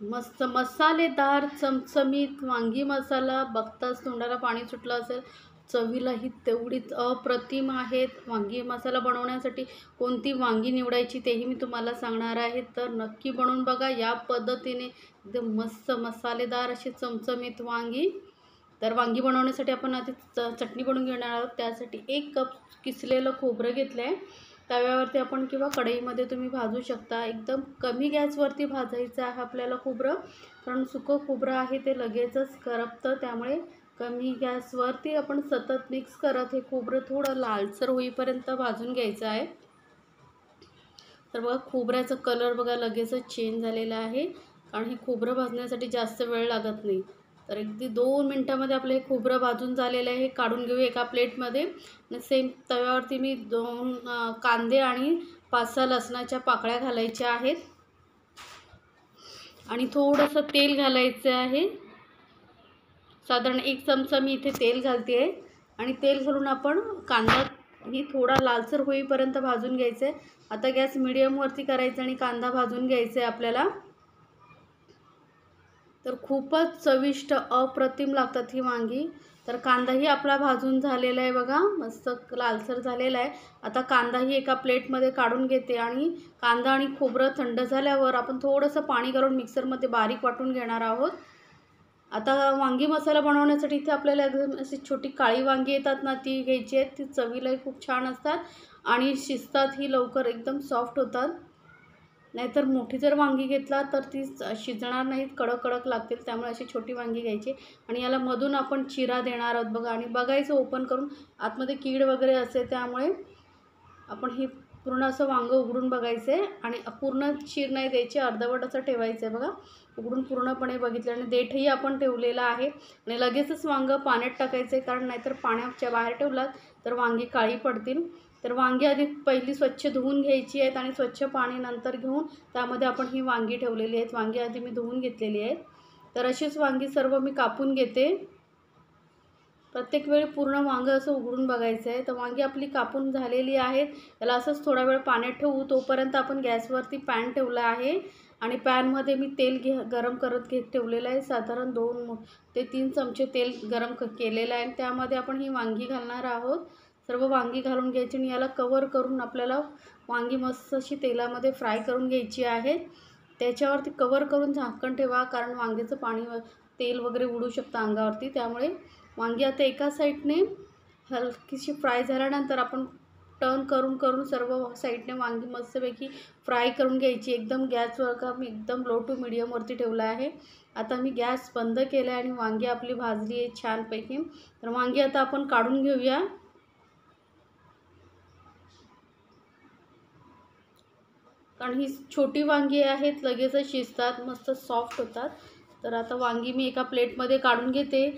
मस्त मसालेदार चमचमीत वांगी मसाला. बघताच तोंडाला पाणी सुटलं असेल. चवीलाही तेवढीच अप्रतिम आहेत. वांगी मसाला बनवण्यासाठी कोणती वांगी निवडायची तेही मी तुम्हाला सांगणार आहे. तर नक्की बनवून बघा या पद्धतीने. एकदम मस्त मसालेदार अशी चमचमीत वांगी. तर वांगी बनवण्यासाठी आपण आधी च चटणी बनवून घेणार आहोत. त्यासाठी एक कप किसलेलं खोबरं घेतलं आहे तव्यावरती आपण किंवा कढईमध्ये तुम्ही भाजू शकता. एकदम कमी गॅसवरती भाजायचं आहे आपल्याला खोबरं कारण सुकं खोबरं आहे ते लगेचच करपतं. त्यामुळे कमी गॅसवरती आपण सतत मिक्स करत हे खोबरं थोडं लालसर होईपर्यंत भाजून घ्यायचं आहे. तर बघा खोबऱ्याचा कलर बघा लगेचच चेंज झालेला आहे. कारण हे खोबरं भाजण्यासाठी जास्त वेळ लागत नाही. तर अगदी दोन मिनटामध्ये आपलं हे खोबरं भाजून झालेलं आहे हे काढून घेऊ एका प्लेटमध्ये. आणि सेम तव्यावरती मी दोन कांदे आणि पाच सहा लसणाच्या पाकळ्या घालायच्या आहेत. आणि थोडंसं तेल घालायचं आहे. साधारण एक चमचा मी इथे तेल घालते आहे. आणि तेल घालून आपण कांदा ही थोडा लालसर होईपर्यंत भाजून घ्यायचं आहे. आता गॅस मिडियमवरती करायचं आणि कांदा भाजून घ्यायचा आहे आपल्याला. तर खूपच चविष्ट अप्रतिम लागतात ही वांगी. तर कांदाही आपला भाजून झालेला आहे बघा. मस्त लालसर झालेला आहे. आता कांदाही एका प्लेटमध्ये काढून घेते आणि कांदा आणि खोबरं थंड झाल्यावर आपण थोडंसं पाणी घालून मिक्सरमध्ये बारीक वाटून घेणार आहोत. आता वांगी मसाला बनवण्यासाठी इथे आपल्याला एकदम अशी छोटी काळी वांगी येतात ना ती घ्यायची आहेत. ती चवीलाही खूप छान असतात आणि शिजतात ही लवकर एकदम सॉफ्ट होतात. नाहीतर मोठी जर वांगी घेतला तर ती शिजणार नाहीत कडक कडक लागतील त्यामुळे अशी छोटी वांगी घ्यायची. आणि याला मधून आपण चिरा देणार आहोत बघा. आणि बघायचं ओपन करून आतमध्ये कीड वगैरे असते त्यामुळे आपण ही पूर्ण असं वांगं उघडून बघायचं आहे आणि पूर्ण चीर नाही द्यायची अर्धवट असं ठेवायचं आहे बघा. उघडून पूर्णपणे बघितलं आणि देठही आपण ठेवलेला आहे. आणि लगेचच वांगं पाण्यात टाकायचं आहे कारण नाहीतर पाण्याच्या बाहेर ठेवलात तर वांगी काळी पडतील. तर वांगी आधी पहिली स्वच्छ धुवून घ्यायची आहेत आणि स्वच्छ पाणी नंतर घेऊन त्यामध्ये आपण ही वांगी ठेवलेली आहेत. वांगी आधी मी धुवून घेतलेली आहेत. तर अशीच वांगी सर्व मी कापून घेते. प्रत्येक वेळी पूर्ण वांगं असं उघडून बघायचं आहे तर वांगी आपली कापून झालेली आहेत. त्याला असंच थोडा वेळ पाण्यात ठेवू. तोपर्यंत आपण गॅसवरती पॅन ठेवला आहे. आणि पॅनमध्ये मी तेल घे गरम करत घेत ठेवलेलं आहे. साधारण दोन ते तीन चमचे तेल गरम क केलेलं आहे. आणि त्यामध्ये आपण ही वांगी घालणार आहोत. सर्व वांगी घालून घ्यायची आणि याला कवर करून आपल्याला वांगी मस्त अशी तेलामध्ये फ्राय करून घ्यायची आहे. त्याच्यावरती कवर करून झाकण ठेवा कारण वांग्याचं पाणी तेल वगैरे उडू शकतं अंगावरती. त्यामुळे वांगी आता एका साईडने हलकीशी फ्राय झाल्यानंतर आपण टर्न करून करून सर्व साईडने वांगी मस्तपैकी फ्राय करून घ्यायची. एकदम गॅसवर का मी एकदम लो टू मिडियमवरती ठेवला आहे. आता मी गॅस बंद केला आहे आणि वांगी आपली भाजली आहे छानपैकी. तर वांगी आता आपण काढून घेऊया. कारण ही छोटी वांगी आहेत लगेचच शिजतात मस्त सॉफ्ट होतात. तर आता वांगी मी एका प्लेटमध्ये काढून घेते.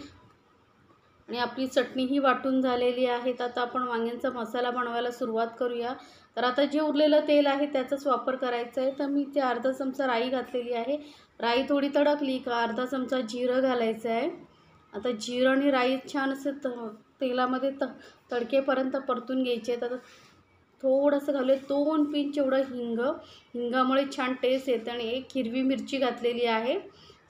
आणि आपली चटणीही वाटून झालेली आहे. तर आता आपण वांग्यांचा मसाला बनवायला सुरुवात करूया. तर आता जे उरलेलं तेल आहे त्याचाच वापर करायचा आहे. तर मी ते अर्धा चमचा राई घातलेली आहे. राई थोडी तडकली का अर्धा चमचा जिरं घालायचं आहे. आता जिरं आणि राई छान असं त तेलामध्ये त तडकेपर्यंत परतून घ्यायचे आहेत. आता थोडंसं घालूया. दोन पिंच एवढं हिंग. हिंगामुळे छान टेस्ट येते आणि एक हिरवी मिरची घातलेली आहे.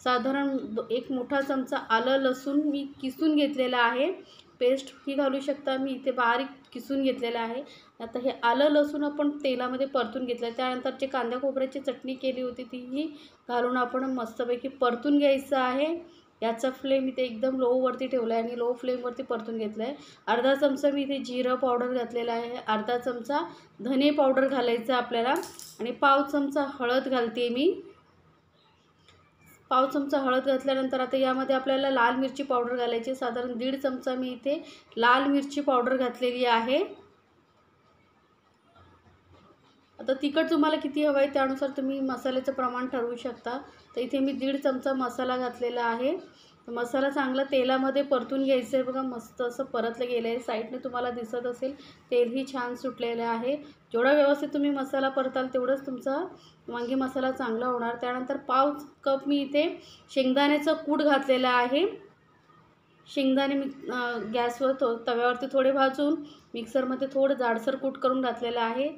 साधारण एक मोठा चमचा आलं लसूण मी किसून घेतलेला आहे. पेस्ट ही घालू शकता. मी इथे बारीक किसून घेतलेलं आहे. आता हे आलं लसूण आपण तेलामध्ये परतून घेतलं. त्यानंतर जे कांदा खोबऱ्याची चटणी केली होती तीही घालून आपण मस्तपैकी परतून घ्यायचं आहे. याचा फ्लेम इथे एकदम लोवरती ठेवला आहे आणि लो फ्लेमवरती परतून घेतलं आहे अर्धा चमचा मी इथे जिरं पावडर घातलेला आहे. अर्धा चमचा धने पावडर घालायचं आपल्याला. आणि पाव चमचा हळद घालते मी. पाव चमचा हळद घातल्यानंतर आता यामध्ये आपल्याला लाल मिरची पावडर घालायची साधारण दीड चमचा मी इथे लाल मिरची पावडर घातलेली आहे. आता तिखट तुम्हाला किती हवं आहे त्यानुसार तुम्ही मसाल्याचं प्रमाण ठरवू शकता. तर इथे मी दीड चमचा मसाला घातलेला आहे. मसाला चांगला तेलामध्ये परतून घ्यायचं आहे. बघा मस्त असं परतलं गेलं आहे. साईडने तुम्हाला दिसत असेल तेलही छान सुटलेलं आहे. जेवढा व्यवस्थित तुम्ही मसाला परताल तेवढंच तुमचा वांगी मसाला चांगला होणार. त्यानंतर पाव कप मी इथे शेंगदाण्याचं कूट घातलेलं आहे. शेंगदाणे मी गॅसवर थो तव्यावरती थोडे भाजून मिक्सरमध्ये थोडं जाडसर कूट करून घातलेलं आहे.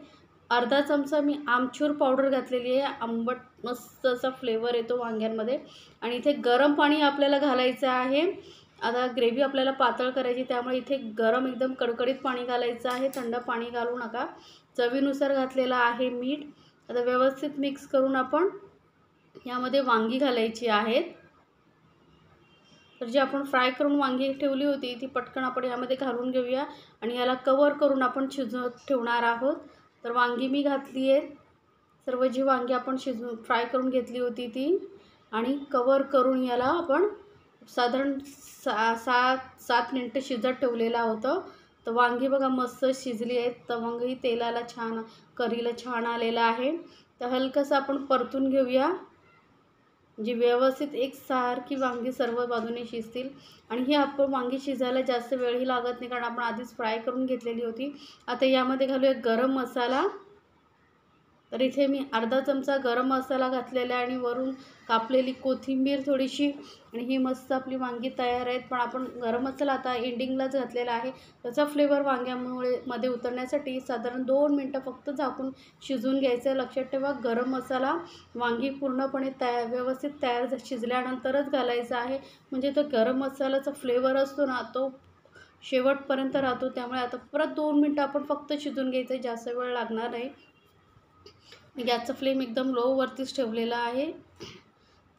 अर्धा चमचा मी आमचूर पावडर घातलेली आहे. आंबट मस्त असा फ्लेवर येतो वांग्यांमध्ये. आणि इथे गरम पाणी आपल्याला घालायचं आहे. आता ग्रेव्ही आपल्याला पातळ करायची त्यामुळे इथे गरम एकदम कडकडीत पाणी घालायचं आहे. थंड पाणी घालू नका. चवीनुसार घातलेलं आहे मीठ. आता व्यवस्थित मिक्स करून आपण यामध्ये वांगी घालायची आहेत. तर जी आपण फ्राय करून वांगी ठेवली होती ती पटकन आपण यामध्ये घालून घेऊया. आणि याला कवर करून आपण शिजवत ठेवणार आहोत. तर वांगी मी घातली आहेत सर्व जी वांगी आपण शिजवून फ्राय करून घेतली होती ती आणि कवर करून याला आपण साधारण सा सात सात मिनटं शिजत ठेवलेलं होतं. तर वांगी बघा मस्त शिजली आहेत. तवंगही तेलाला छान करीला छान आलेलं आहे. तर हलकंसं आपण परतून घेऊया. जी व्यवस्थित एकसारखी वांगी सर्व बाजूने शिजतील. आणि ही आपण वांगी शिजायला जास्त वेळही लागत नाही कारण आपण आधीच फ्राय करून घेतलेली होती. आता यामध्ये घालूया गरम मसाला. तर इथे मी अर्धा चमचा गरम मसाला घातलेला आहे आणि वरून कापलेली कोथिंबीर थोडीशी आणि ही मस्त आपली वांगी तयार आहेत. पण आपण गरम मसाला आता एंडिंगलाच घातलेला आहे. त्याचा फ्लेवर वांग्यामुळे मध्ये उतरण्यासाठी साधारण दोन मिनटं फक्त झाकून शिजवून घ्यायचं. आहे लक्षात ठेवा गरम मसाला वांगी पूर्णपणे तयार व्यवस्थित तयार शिजल्यानंतरच घालायचा आहे. म्हणजे तो गरम मसाल्याचा फ्लेवर असतो ना तो शेवटपर्यंत राहतो. त्यामुळे आता परत दोन मिनटं आपण फक्त शिजून घ्यायचं आहे. जास्त वेळ लागणार नाही. गॅसचं फ्लेम एकदम लोवरतीच ठेवलेला आहे.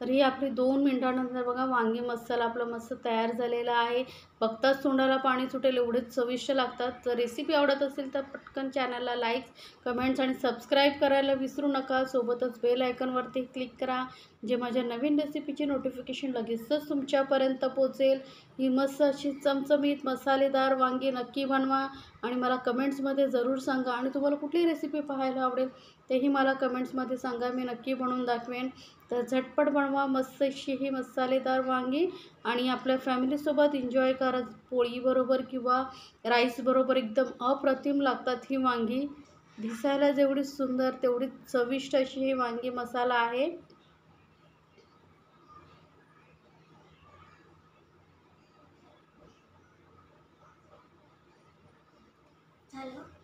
तर ही आपली दोन मिनटानंतर बघा वांगी मसाला आपला मस्त तयार झालेला आहे. बघताच तोंडाला पाणी सुटेल एवढेच चविष्ट लागतात. तर रेसिपी आवडत असेल तर पटकन चॅनलला लाईक्स कमेंट्स आणि सबस्क्राईब करायला विसरू नका. सोबतच बेल आयकनवरती क्लिक करा. जे माझ्या नवीन रेसिपीची नोटिफिकेशन लगेचच तुमच्यापर्यंत पोचेल ही मस्त अशी चमचमीत मसालेदार वांगी नक्की बनवा आणि मला कमेंट्समध्ये जरूर सांगा. आणि तुम्हाला कुठली रेसिपी पाहायला आवडेल तेही मला कमेंट्समध्ये सांगा. मी नक्की बनवून दाखवेन. तर झटपट बनवा मस्त अशी ही मसालेदार वांगी आणि आपल्या फॅमिलीसोबत एन्जॉय करा. पोळीबरोबर किंवा राईसबरोबर एकदम अप्रतिम लागतात ही वांगी. दिसायला जेवढी सुंदर तेवढी चविष्ट अशी ही वांगी मसाला आहे. Salud.